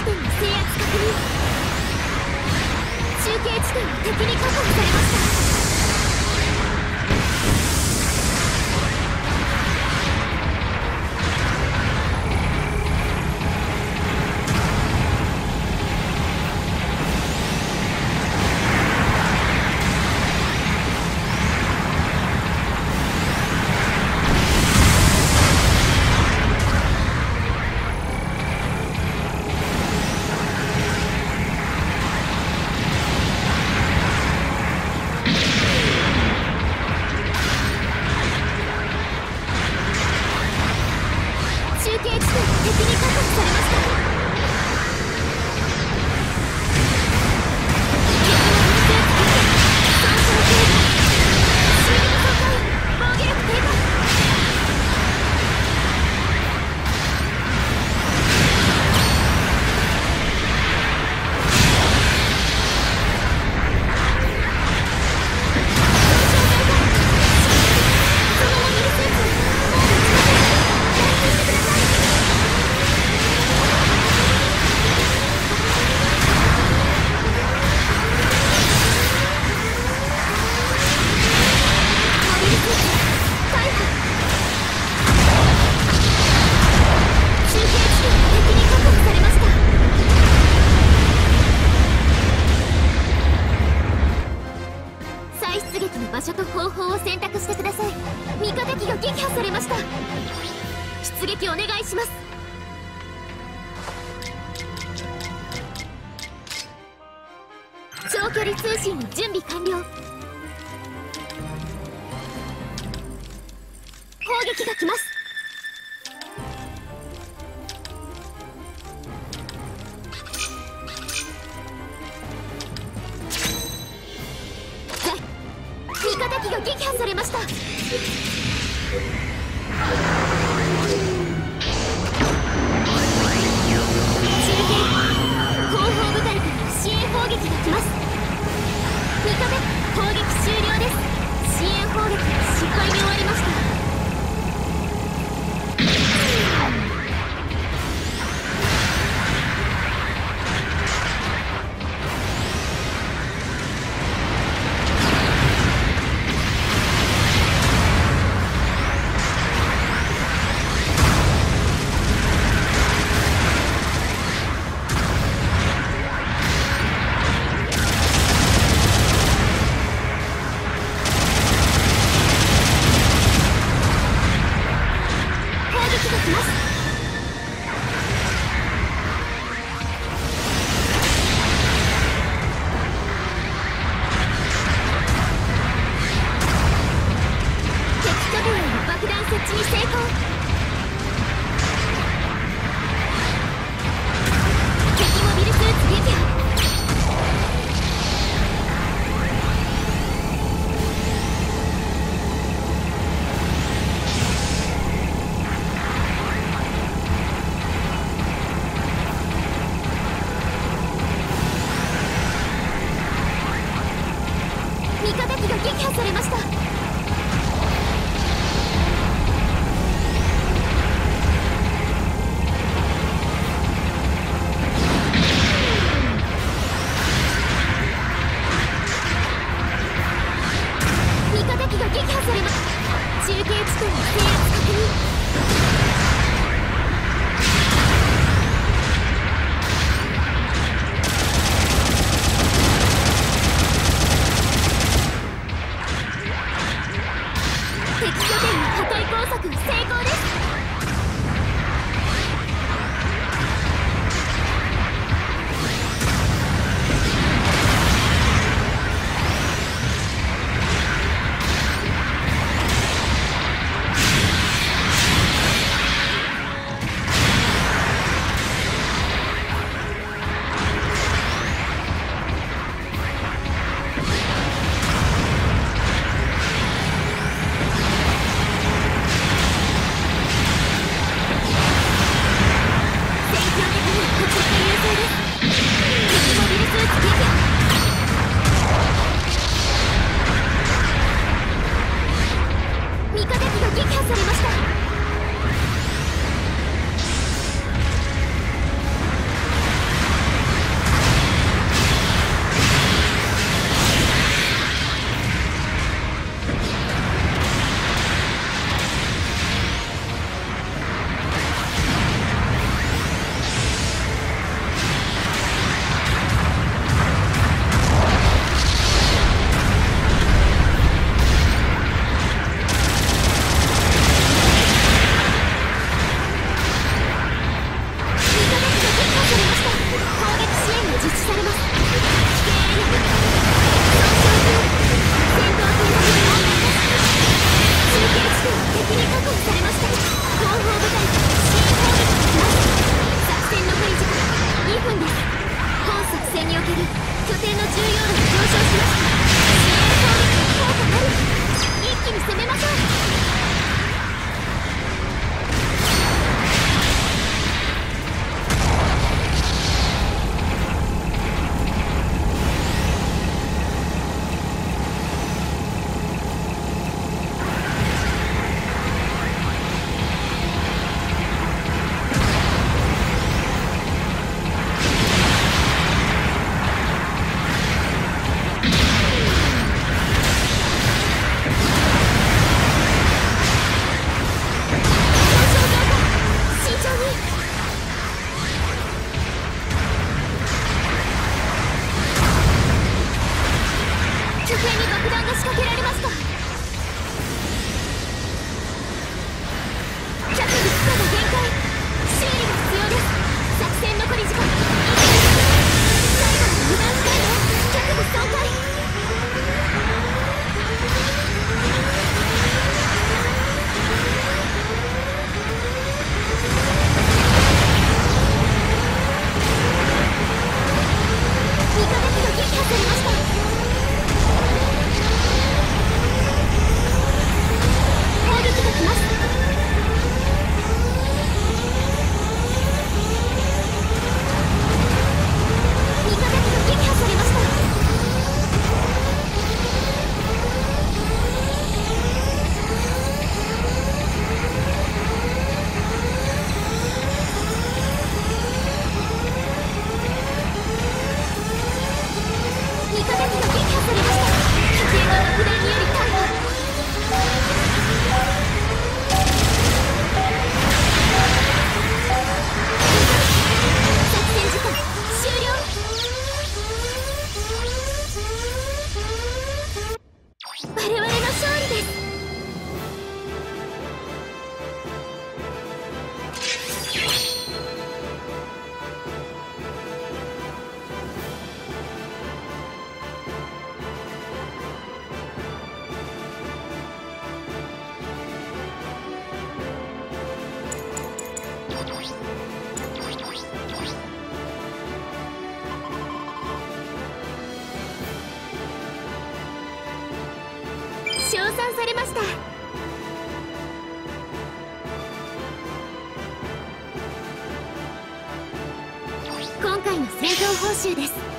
地点の制圧確認。中継地点は敵に確保されました。ニカ敵が撃破されました。出撃お願いします。長距離通信準備完了。攻撃が来ます。味方機が撃破されました。Thank you. 中継地点の制圧させる。今回の戦闘報酬です。